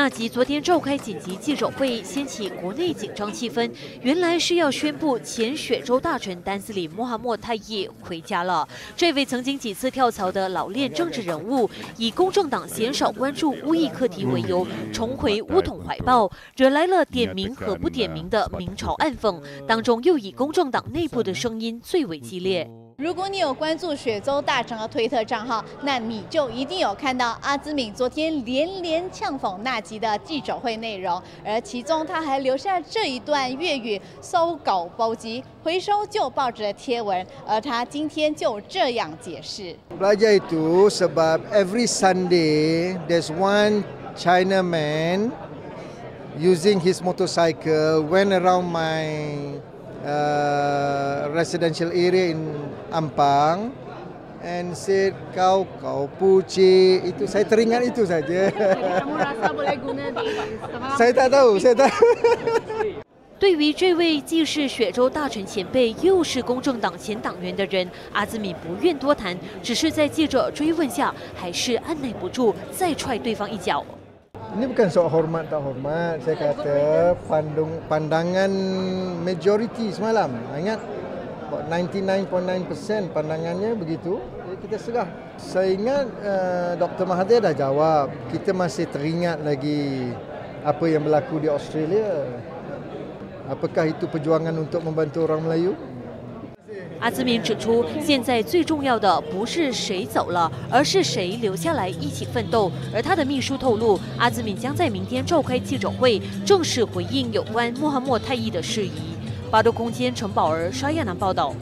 纳吉昨天召开紧急记者会，掀起国内紧张气氛。原来是要宣布前雪州大臣丹斯里穆罕默泰叶回家了。这位曾经几次跳槽的老练政治人物，以公正党鲜少关注乌裔课题为由，重回乌统怀抱，惹来了点名和不点名的明朝暗讽。当中又以公正党内部的声音最为激烈。如果你有关注雪州大臣的推特账号，那你就一定有看到阿兹敏昨天连连呛讽纳吉的记者会内容，而其中他还留下这一段粤语搜狗包机回收旧报纸的贴文，而他今天就这样解释：，Belajar itu sebab every Sunday there's one China man using his motorcycle went around my uh, residential area in Ampang and said kau kau puci itu saya teringat itu saja. Kamu rasa boleh guna di Saya tak tahu, saya tak. 对于这位既是雪州大臣前辈，又是公正党前党员的人，阿兹米不愿多谈，只是在记者追问下，还是按耐不住，再踹对方一脚。Ini bukan soal hormat tak hormat. Saya kata pandung, pandangan majoriti semalam. Ingat 99.9% pandangannya begitu. Jadi kita serah. Saya ingat uh, eh, Dr. Mahathir dah jawab. Kita masih teringat lagi apa yang berlaku di Australia. Apakah itu perjuangan untuk membantu orang Melayu? 阿兹敏指出，现在最重要的不是谁走了，而是谁留下来一起奋斗。而他的秘书透露，阿兹敏将在明天召开记者会，正式回应有关穆罕默泰裔的事宜。 八度空间城堡儿沙亚南报道。